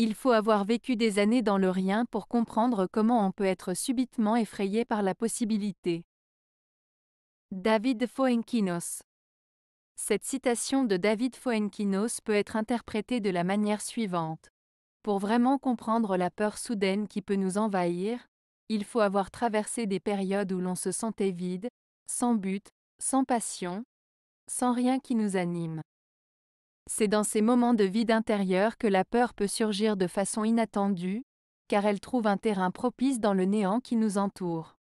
Il faut avoir vécu des années dans le rien pour comprendre comment on peut être subitement effrayé par la possibilité. David Foenkinos Cette citation de David Foenkinos peut être interprétée de la manière suivante. Pour vraiment comprendre la peur soudaine qui peut nous envahir, il faut avoir traversé des périodes où l'on se sentait vide, sans but, sans passion, sans rien qui nous anime. C'est dans ces moments de vide intérieur que la peur peut surgir de façon inattendue, car elle trouve un terrain propice dans le néant qui nous entoure.